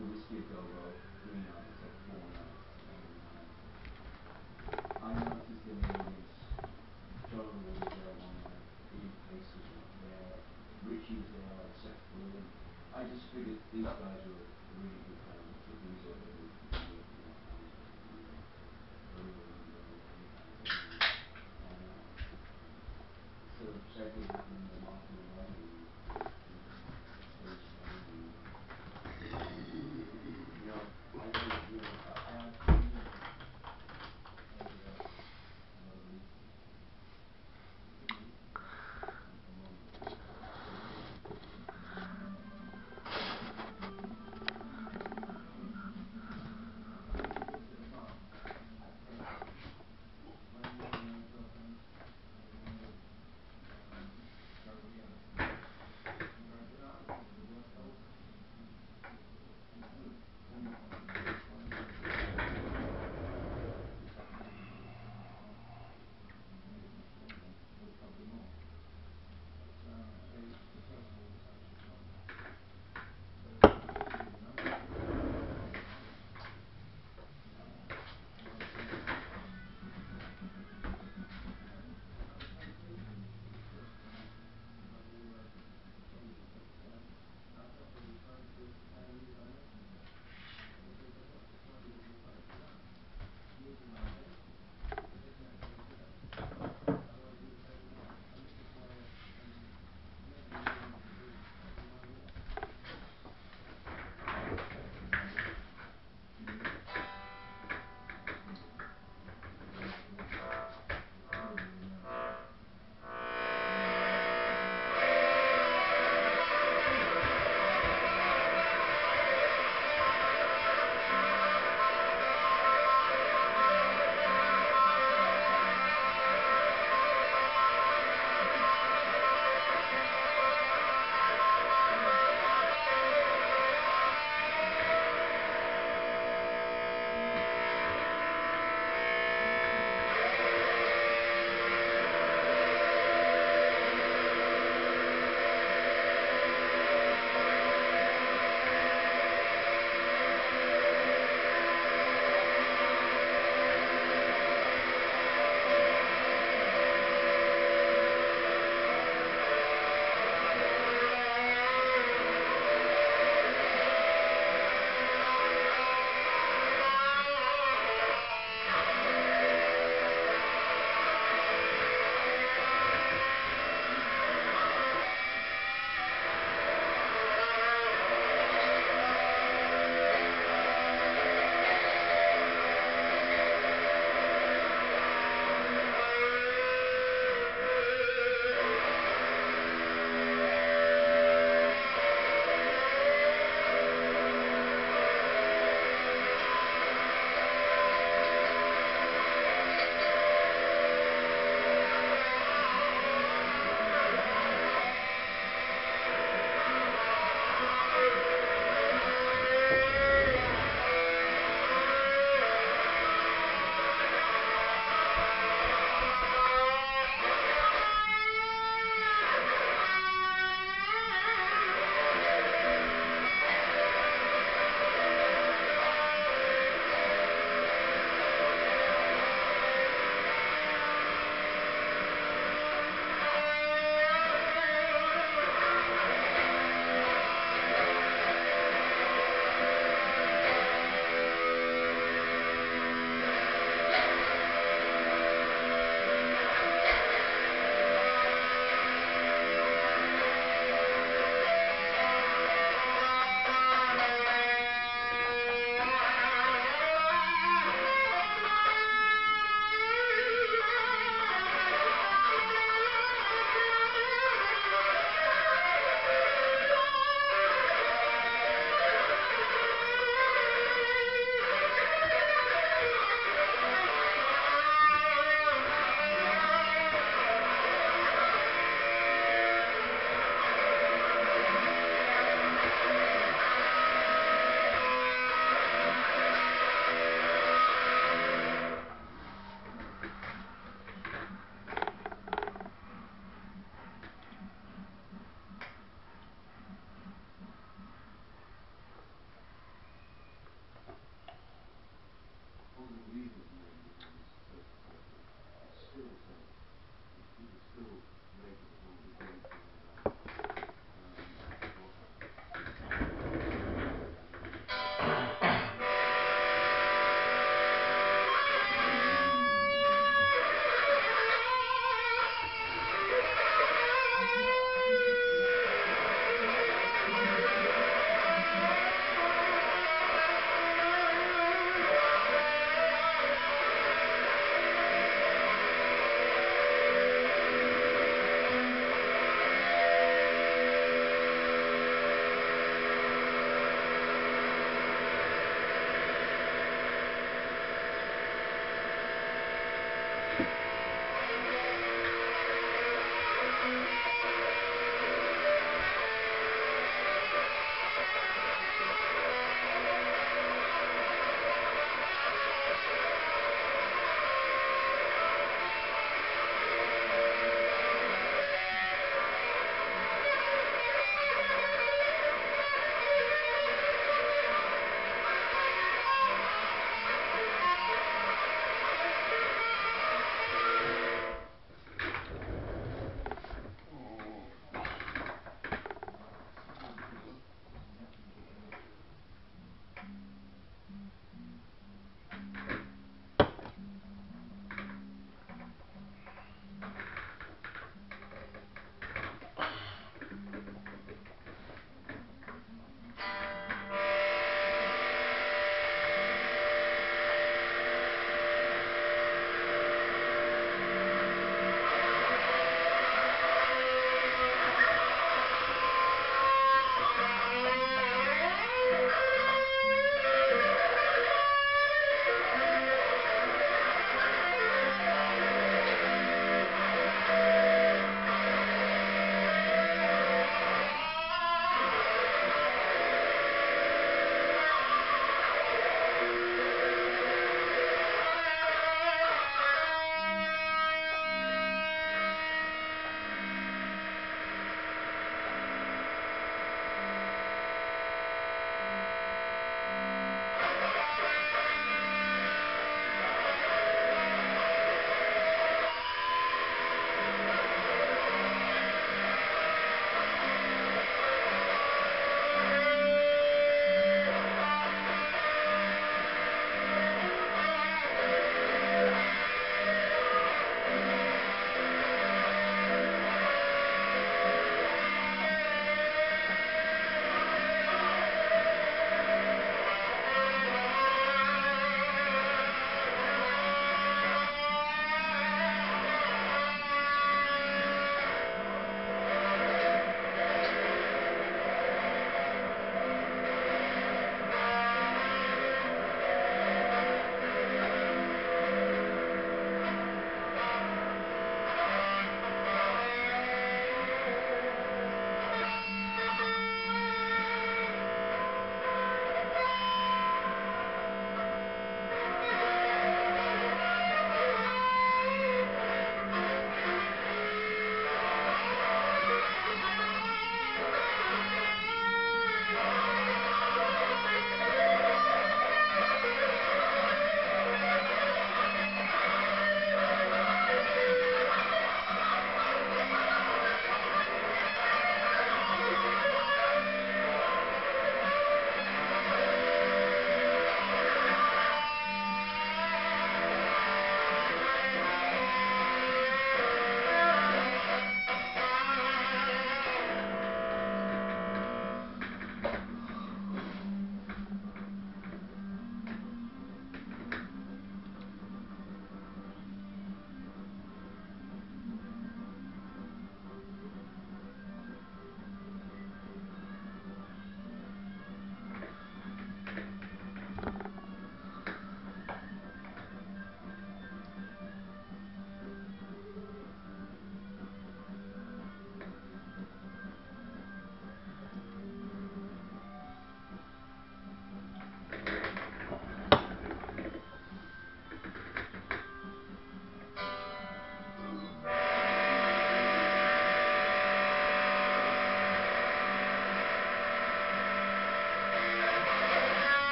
the Whisky a Go Go, three nights or four nights, and um, I noticed the names, John was there one night, Ian Paice was not there, Richie was there, Seth Green. I just figured these guys were